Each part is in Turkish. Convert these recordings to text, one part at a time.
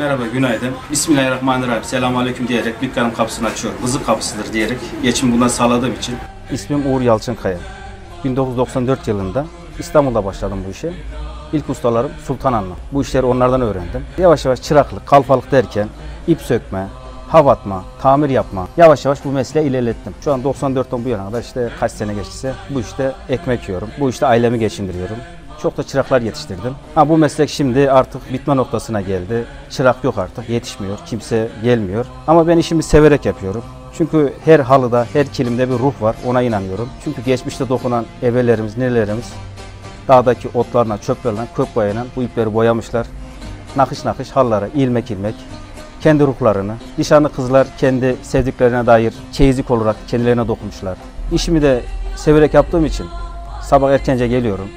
Merhaba, günaydın. Bismillahirrahmanirrahim. Selamun Aleyküm diyerek dükkanın kapısını açıyorum. Hızlı kapısıdır diyerek geçim bundan sağladığım için. İsmim Uğur Yalçınkaya. 1994 yılında İstanbul'da başladım bu işe. İlk ustalarım Sultan Hanlı. Bu işleri onlardan öğrendim. Yavaş yavaş çıraklık, kalfalık derken ip sökme, hava atma, tamir yapma. Yavaş yavaş bu mesleği ilerlettim. Şu an 94'ten bu yana kadar işte kaç sene geçtiyse bu işte ekmek yiyorum. Bu işte ailemi geçindiriyorum. Çok da çıraklar yetiştirdim. Ha, bu meslek şimdi artık bitme noktasına geldi. Çırak yok artık, yetişmiyor, kimse gelmiyor. Ama ben işimi severek yapıyorum. Çünkü her halıda, her kilimde bir ruh var, ona inanıyorum. Çünkü geçmişte dokunan ebelerimiz, nelerimiz dağdaki otlarla, çöplerle, kök boyayla bu ipleri boyamışlar. Nakış nakış hallara, ilmek ilmek kendi ruhlarını, nişanlı kızlar kendi sevdiklerine dair çeyizlik olarak kendilerine dokunmuşlar. İşimi de severek yaptığım için sabah erkence geliyorum.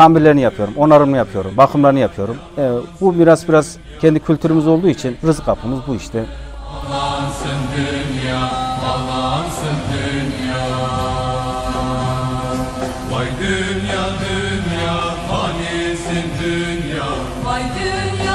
Tamirlerini yapıyorum, onarımını yapıyorum, bakımlarını yapıyorum. Ee, bu biraz biraz kendi kültürümüz olduğu için rızık kapımız bu işte. Allah'ınsın dünya Allah'ınsın dünya Vay dünya dünya Fanisin dünya Vay dünya